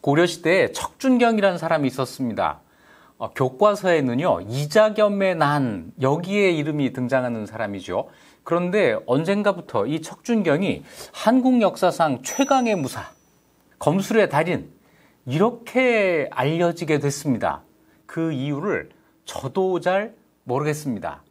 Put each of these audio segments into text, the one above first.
고려시대에 척준경이라는 사람이 있었습니다. 어, 교과서에는요, 이자겸의 난, 여기에 이름이 등장하는 사람이죠. 그런데 언젠가부터 이 척준경이 한국 역사상 최강의 무사, 검술의 달인, 이렇게 알려지게 됐습니다. 그 이유를 저도 잘 모르겠습니다.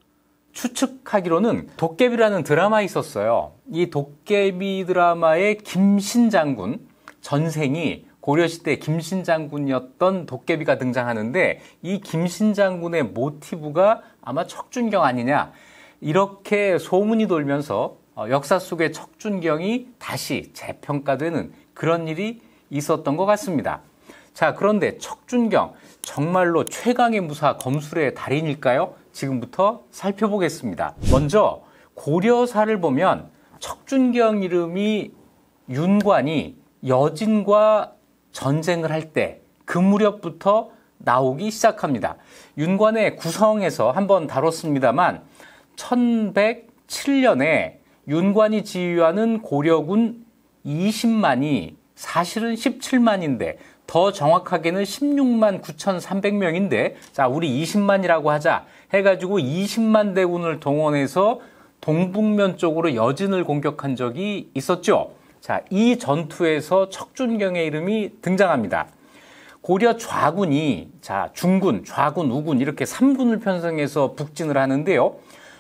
추측하기로는 도깨비라는 드라마 있었어요. 이 도깨비 드라마의 김신 장군 전생이 고려시대 김신 장군이었던 도깨비가 등장하는데 이 김신 장군의 모티브가 아마 척준경 아니냐 이렇게 소문이 돌면서 어, 역사 속의 척준경이 다시 재평가되는 그런 일이 있었던 것 같습니다. 자, 그런데 척준경 정말로 최강의 무사 검술의 달인일까요? 지금부터 살펴보겠습니다. 먼저 고려사를 보면 척준경 이름이 윤관이 여진과 전쟁을 할 때 그 무렵부터 나오기 시작합니다. 윤관의 구성에서 한번 다뤘습니다만 1107년에 윤관이 지휘하는 고려군 20만이 사실은 17만인데 더 정확하게는 16만 9,300명인데 자 우리 20만이라고 하자 해가지고 20만 대군을 동원해서 동북면 쪽으로 여진을 공격한 적이 있었죠. 자, 이 전투에서 척준경의 이름이 등장합니다. 고려 좌군이 자, 중군, 좌군, 우군 이렇게 3군을 편성해서 북진을 하는데요.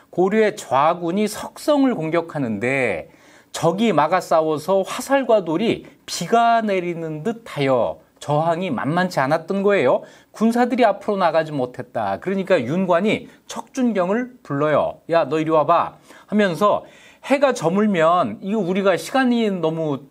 고려의 좌군이 석성을 공격하는데 적이 막아 싸워서 화살과 돌이 비가 내리는 듯하여 저항이 만만치 않았던 거예요. 군사들이 앞으로 나가지 못했다. 그러니까 윤관이 척준경을 불러요. 야, 너 이리 와봐. 하면서 해가 저물면 이거 우리가 시간이 너무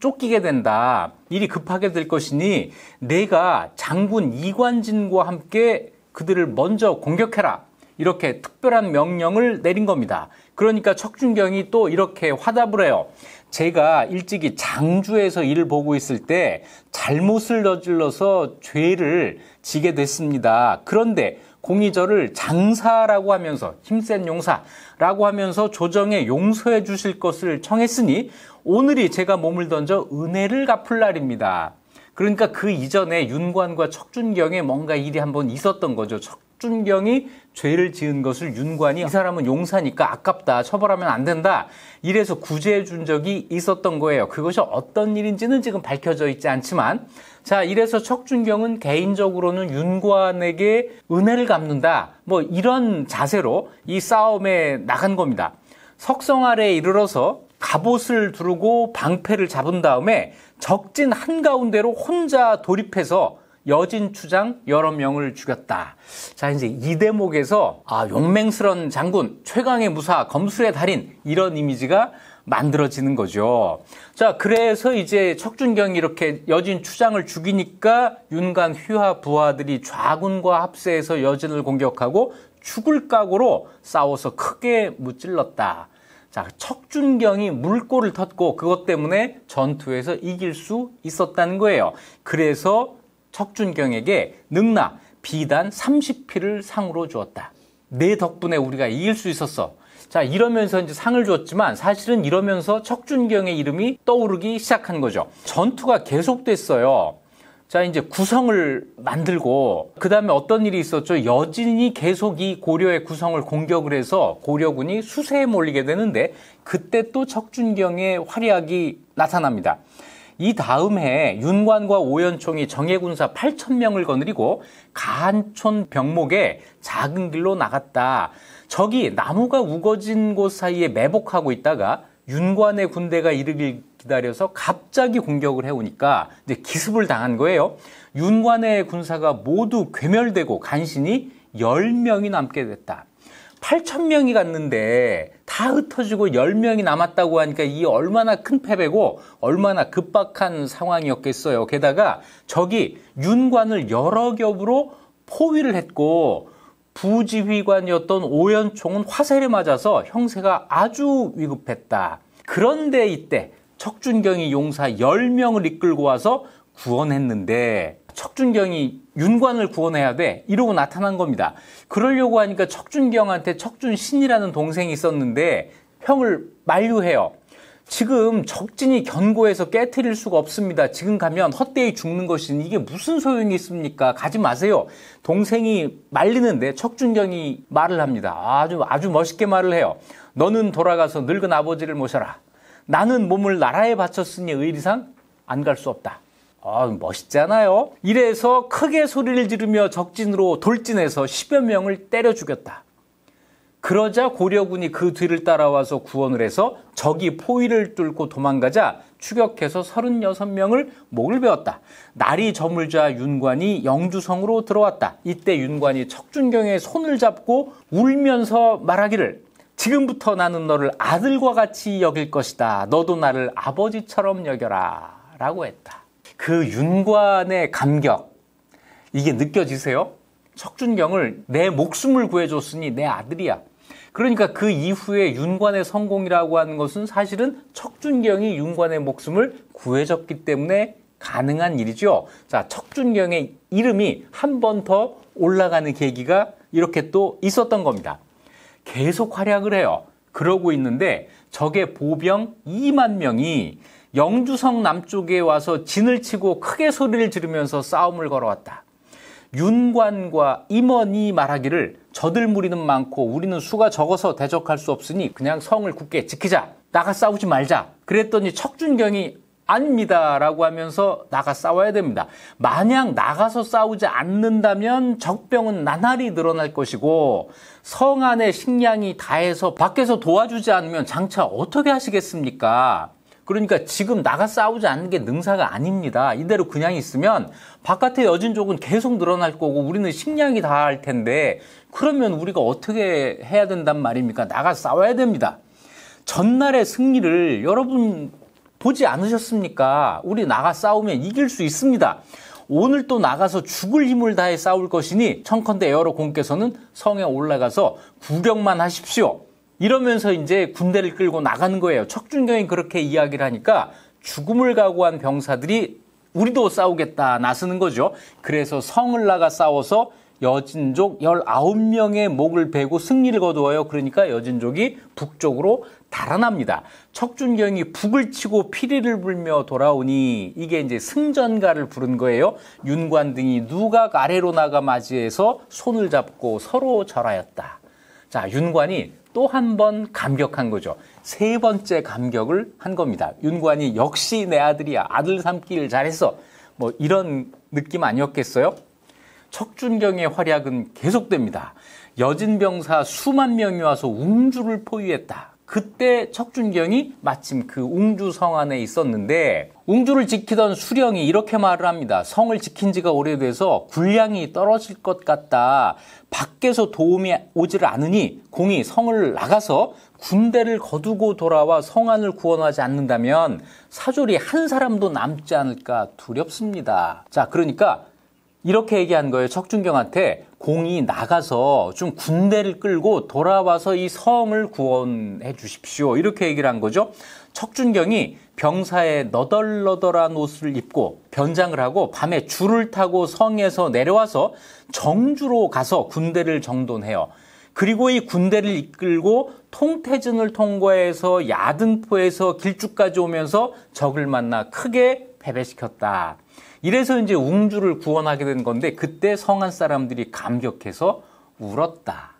쫓기게 된다. 일이 급하게 될 것이니 내가 장군 이관진과 함께 그들을 먼저 공격해라. 이렇게 특별한 명령을 내린 겁니다. 그러니까 척준경이 또 이렇게 화답을 해요. 제가 일찍이 장주에서 일을 보고 있을 때 잘못을 저질러서 죄를 지게 됐습니다. 그런데 공이 저를 장사라고 하면서 힘센 용사라고 하면서 조정에 용서해 주실 것을 청했으니 오늘이 제가 몸을 던져 은혜를 갚을 날입니다. 그러니까 그 이전에 윤관과 척준경에 뭔가 일이 한번 있었던 거죠. 척준경이 죄를 지은 것을 윤관이 이 사람은 용사니까 아깝다 처벌하면 안 된다 이래서 구제해 준 적이 있었던 거예요. 그것이 어떤 일인지는 지금 밝혀져 있지 않지만 자 이래서 척준경은 개인적으로는 윤관에게 은혜를 갚는다 뭐 이런 자세로 이 싸움에 나간 겁니다. 석성 아래에 이르러서 갑옷을 두르고 방패를 잡은 다음에 적진 한가운데로 혼자 돌입해서 여진 추장 여러 명을 죽였다. 자, 이제 이 대목에서 아, 용맹스런 장군, 최강의 무사, 검술의 달인 이런 이미지가 만들어지는 거죠. 자, 그래서 이제 척준경이 이렇게 여진 추장을 죽이니까 윤관 휘하 부하들이 좌군과 합세해서 여진을 공격하고 죽을 각오로 싸워서 크게 무찔렀다. 자, 척준경이 물꼬를 텄고 그것 때문에 전투에서 이길 수 있었다는 거예요. 그래서 척준경에게 능나 비단 30피를 상으로 주었다. 내 덕분에 우리가 이길 수 있었어. 자, 이러면서 이제 상을 주었지만 사실은 이러면서 척준경의 이름이 떠오르기 시작한 거죠. 전투가 계속됐어요. 자, 이제 구성을 만들고, 그 다음에 어떤 일이 있었죠? 여진이 계속 이 고려의 구성을 공격을 해서 고려군이 수세에 몰리게 되는데, 그때 또 척준경의 활약이 나타납니다. 이 다음 해 윤관과 오연총이 정예군사 8천 명을 거느리고 가한촌 병목에 작은 길로 나갔다. 적이 나무가 우거진 곳 사이에 매복하고 있다가 윤관의 군대가 이르길 기다려서 갑자기 공격을 해오니까 이제 기습을 당한 거예요. 윤관의 군사가 모두 괴멸되고 간신히 10명이 남게 됐다. 8천 명이 갔는데 다 흩어지고 10명이 남았다고 하니까 이 얼마나 큰 패배고 얼마나 급박한 상황이었겠어요. 게다가 적이 윤관을 여러 겹으로 포위를 했고 부지휘관이었던 오연총은 화살에 맞아서 형세가 아주 위급했다. 그런데 이때 척준경이 용사 10명을 이끌고 와서 구원했는데 척준경이 윤관을 구원해야 돼 이러고 나타난 겁니다. 그러려고 하니까 척준경한테 척준신이라는 동생이 있었는데 형을 만류해요. 지금 적진이 견고해서 깨트릴 수가 없습니다. 지금 가면 헛되이 죽는 것이 이게 무슨 소용이 있습니까? 가지 마세요. 동생이 말리는데 척준경이 말을 합니다. 아주 아주 멋있게 말을 해요. 너는 돌아가서 늙은 아버지를 모셔라. 나는 몸을 나라에 바쳤으니 의리상 안 갈 수 없다. 아, 멋있잖아요. 이래서 크게 소리를 지르며 적진으로 돌진해서 10여 명을 때려 죽였다. 그러자 고려군이 그 뒤를 따라와서 구원을 해서 적이 포위를 뚫고 도망가자 추격해서 36명을 목을 베었다. 날이 저물자 윤관이 영주성으로 들어왔다. 이때 윤관이 척준경의 손을 잡고 울면서 말하기를 지금부터 나는 너를 아들과 같이 여길 것이다. 너도 나를 아버지처럼 여겨라. 라고 했다. 그 윤관의 감격, 이게 느껴지세요? 척준경을 내 목숨을 구해줬으니 내 아들이야. 그러니까 그 이후에 윤관의 성공이라고 하는 것은 사실은 척준경이 윤관의 목숨을 구해줬기 때문에 가능한 일이죠. 자, 척준경의 이름이 한 번 더 올라가는 계기가 이렇게 또 있었던 겁니다. 계속 활약을 해요. 그러고 있는데 적의 보병 2만 명이 영주성 남쪽에 와서 진을 치고 크게 소리를 지르면서 싸움을 걸어왔다. 윤관과 임원이 말하기를 저들 무리는 많고 우리는 수가 적어서 대적할 수 없으니 그냥 성을 굳게 지키자. 나가 싸우지 말자. 그랬더니 척준경이 아닙니다라고 하면서 나가 싸워야 됩니다. 만약 나가서 싸우지 않는다면 적병은 나날이 늘어날 것이고 성 안에 식량이 다해서 밖에서 도와주지 않으면 장차 어떻게 하시겠습니까? 그러니까 지금 나가 싸우지 않는 게 능사가 아닙니다. 이대로 그냥 있으면 바깥의 여진족은 계속 늘어날 거고 우리는 식량이 다 할 텐데 그러면 우리가 어떻게 해야 된단 말입니까? 나가 싸워야 됩니다. 전날의 승리를 여러분 보지 않으셨습니까? 우리 나가 싸우면 이길 수 있습니다. 오늘 또 나가서 죽을 힘을 다해 싸울 것이니 청컨대 여러 공께서는 성에 올라가서 구경만 하십시오. 이러면서 이제 군대를 끌고 나가는 거예요. 척준경이 그렇게 이야기를 하니까 죽음을 각오한 병사들이 우리도 싸우겠다 나서는 거죠. 그래서 성을 나가 싸워서 여진족 19명의 목을 베고 승리를 거두어요. 그러니까 여진족이 북쪽으로 달아납니다. 척준경이 북을 치고 피리를 불며 돌아오니 이게 이제 승전가를 부른 거예요. 윤관 등이 누가 아래로 나가 맞이해서 손을 잡고 서로 절하였다. 자, 윤관이 또 한 번 감격한 거죠. 세 번째 감격을 한 겁니다. 윤관이 역시 내 아들이야. 아들 삼기를 잘했어. 뭐 이런 느낌 아니었겠어요? 척준경의 활약은 계속됩니다. 여진병사 수만 명이 와서 웅주를 포위했다. 그때 척준경이 마침 그 웅주 성 안에 있었는데 웅주를 지키던 수령이 이렇게 말을 합니다. 성을 지킨 지가 오래돼서 군량이 떨어질 것 같다. 밖에서 도움이 오지를 않으니 공이 성을 나가서 군대를 거두고 돌아와 성안을 구원하지 않는다면 사졸이 한 사람도 남지 않을까 두렵습니다. 자, 그러니까 이렇게 얘기한 거예요. 척준경한테 공이 나가서 좀 군대를 끌고 돌아와서 이 성을 구원해 주십시오. 이렇게 얘기를 한 거죠. 척준경이 병사의 너덜너덜한 옷을 입고 변장을 하고 밤에 줄을 타고 성에서 내려와서 정주로 가서 군대를 정돈해요. 그리고 이 군대를 이끌고 통태진을 통과해서 야등포에서 길쭉까지 오면서 적을 만나 크게 패배시켰다. 이래서 이제 웅주를 구원하게 된 건데 그때 성한 사람들이 감격해서 울었다.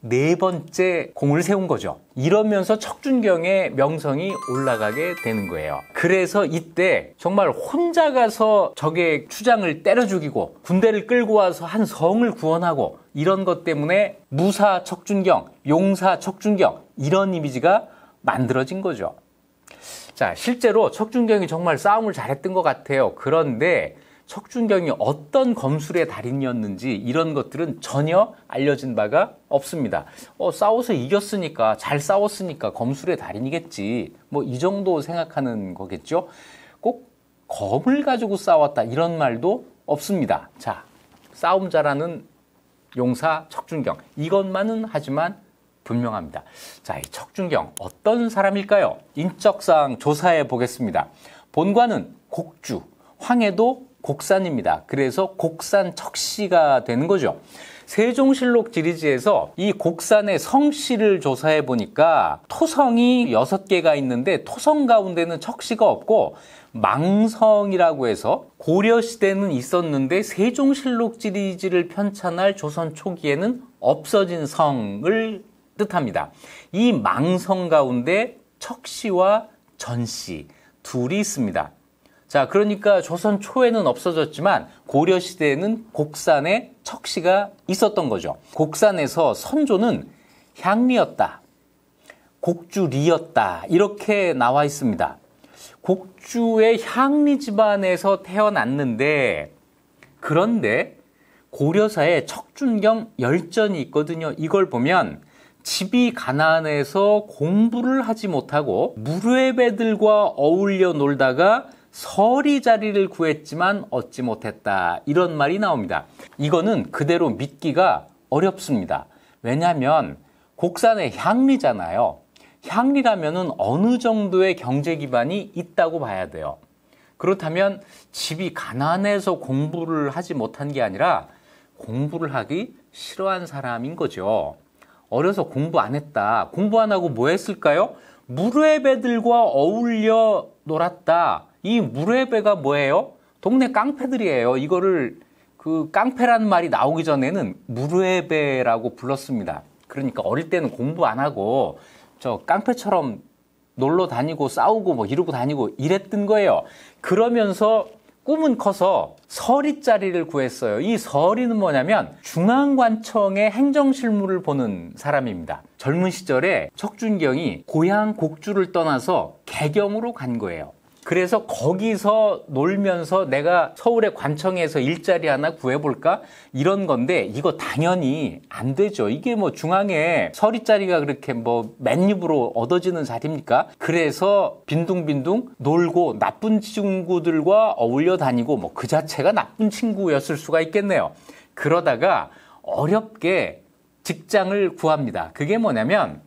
네 번째 공을 세운 거죠. 이러면서 척준경의 명성이 올라가게 되는 거예요. 그래서 이때 정말 혼자 가서 적의 추장을 때려 죽이고 군대를 끌고 와서 한 성을 구원하고 이런 것 때문에 무사 척준경, 용사 척준경 이런 이미지가 만들어진 거죠. 자, 실제로 척준경이 정말 싸움을 잘했던 것 같아요. 그런데 척준경이 어떤 검술의 달인이었는지 이런 것들은 전혀 알려진 바가 없습니다. 어, 싸워서 이겼으니까, 잘 싸웠으니까 검술의 달인이겠지. 뭐 이 정도 생각하는 거겠죠. 꼭 검을 가지고 싸웠다. 이런 말도 없습니다. 자, 싸움 잘하는 용사 척준경. 이것만은 하지만 분명합니다. 자, 이 척준경 어떤 사람일까요? 인적상 조사해 보겠습니다. 본관은 곡주, 황해도 곡산입니다. 그래서 곡산 척씨가 되는 거죠. 세종실록 지리지에서 이 곡산의 성씨를 조사해 보니까 토성이 6개가 있는데 토성 가운데는 척씨가 없고 망성이라고 해서 고려 시대는 있었는데 세종실록 지리지를 편찬할 조선 초기에는 없어진 성을 뜻합니다. 이 망성 가운데 척씨와 전씨 둘이 있습니다. 자, 그러니까 조선 초에는 없어졌지만 고려 시대에는 곡산에 척시가 있었던 거죠. 곡산에서 선조는 향리였다. 곡주리였다. 이렇게 나와 있습니다. 곡주의 향리 집안에서 태어났는데 그런데 고려사에 척준경 열전이 있거든요. 이걸 보면 집이 가난해서 공부를 하지 못하고 무례배들과 어울려 놀다가 서리 자리를 구했지만 얻지 못했다. 이런 말이 나옵니다. 이거는 그대로 믿기가 어렵습니다. 왜냐하면 곡산의 향리잖아요. 향리라면은 어느 정도의 경제 기반이 있다고 봐야 돼요. 그렇다면 집이 가난해서 공부를 하지 못한 게 아니라 공부를 하기 싫어한 사람인 거죠. 어려서 공부 안 했다. 공부 안 하고 뭐 했을까요? 무례배들과 어울려 놀았다. 이 무례배가 뭐예요? 동네 깡패들이에요. 이거를 그 깡패라는 말이 나오기 전에는 무례배라고 불렀습니다. 그러니까 어릴 때는 공부 안 하고 저 깡패처럼 놀러 다니고 싸우고 뭐 이러고 다니고 이랬던 거예요. 그러면서 꿈은 커서 서리 자리를 구했어요. 이 서리는 뭐냐면 중앙관청의 행정실무를 보는 사람입니다. 젊은 시절에 척준경이 고향 곡주를 떠나서 개경으로 간 거예요. 그래서 거기서 놀면서 내가 서울의 관청에서 일자리 하나 구해볼까? 이런 건데 이거 당연히 안 되죠. 이게 뭐 중앙에 서리 자리가 그렇게 뭐 맨입으로 얻어지는 자리입니까? 그래서 빈둥빈둥 놀고 나쁜 친구들과 어울려 다니고 뭐 그 자체가 나쁜 친구였을 수가 있겠네요. 그러다가 어렵게 직장을 구합니다. 그게 뭐냐면